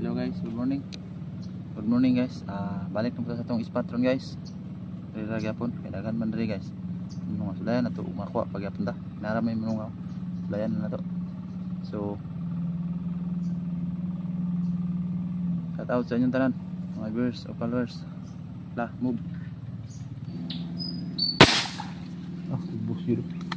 Hello guys, good morning. Good morning guys. Ah, balik po sa atong ispatron guys. Diri ra gyapon, kay daghan man diri guys. Mga sulayan na to makuha pag gyapon ta. Naramay mo mga sulayan na to. So Shout out sa inyong tanan, mga viewers o followers. La, move. Ah, bus yun.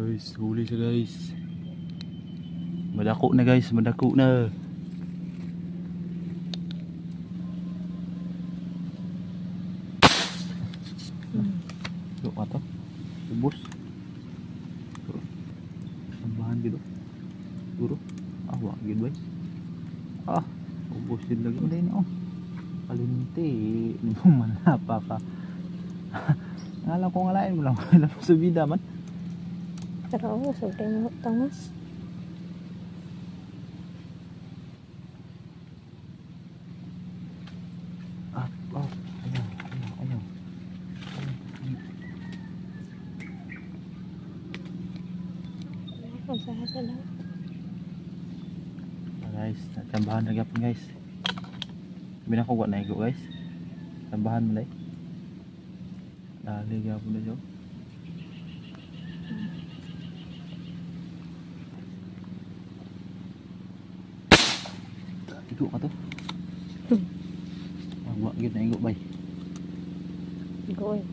Guys, huli siya guys. Madako na guys, madako na. Duk ato. Ubus. Tambahan gitu. Guru. Ah, wa gid guys. Ah, ubus din lagi ulit na oh. Kalinti, ni mo manapa ka. Ngala ko nga lain mo lang alam sa bida man. terus udah mau tongas guys, tambahan lagi apa guys Bila ko wala na guys Tambahan mo na Dali gapon na siya Igo ka to. Ah, wa gid na igo bay. Goy.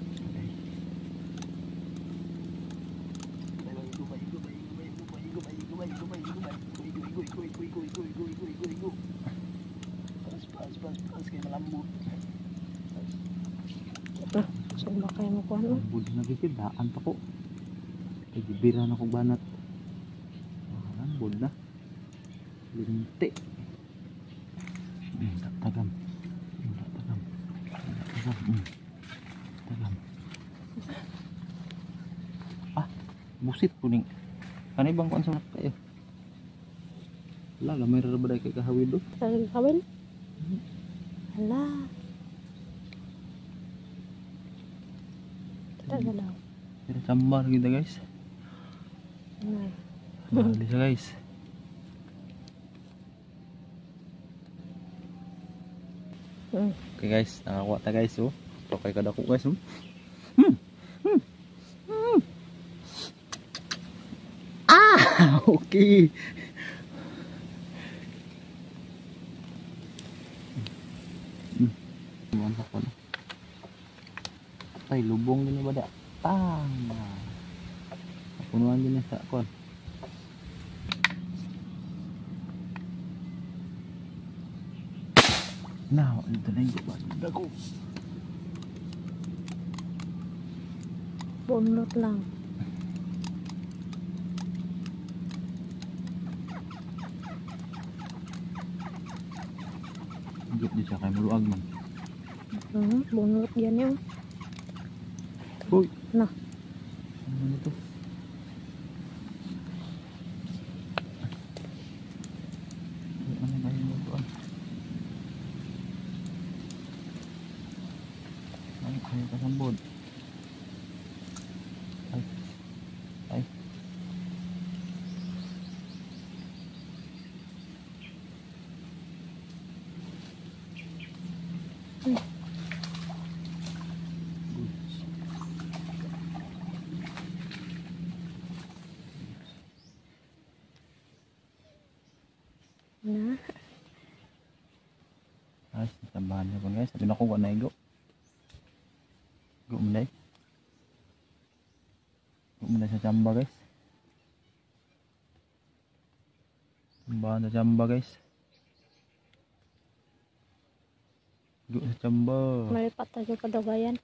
So, baka mo ko ano? Bud na gid daan pa ko. Kay gibira na kog banat. Ah, bud na. Linti. tak tagam. tak tagam. tak tagam. Hmm. Tagam. Ah, busit kuning. Kani ini kon sama ya? kayak. Lah, gamay ra baday kay kahawid do. Kahawid? Hala. Kita galaw. Kita sambar kita gitu, guys. Nah. Nah, guys. Hmm. Okay guys, nakakuha ta guys oh. Ito kay kadako guys oh. Hmm. Hmm. Ah, okay. Hmm. Ano ko na. Ay, lubong din ba da? Tama. Punuan din sa kon. Now, ito na yung gubanda ko. Bunot lang. Higit di siya kay maluag man. Hmm, bunot yan yun. Uy! Na. Ano na ito? Ay, kasambod. Ay. Ay. Na. Ay, tambahan na po guys. Sabi na ko, wanago. Good benda Good benda saya jambar guys. Jambar saya jambar guys. Good saya jambar Mari patah juga dah bayan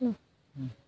Nuh hmm.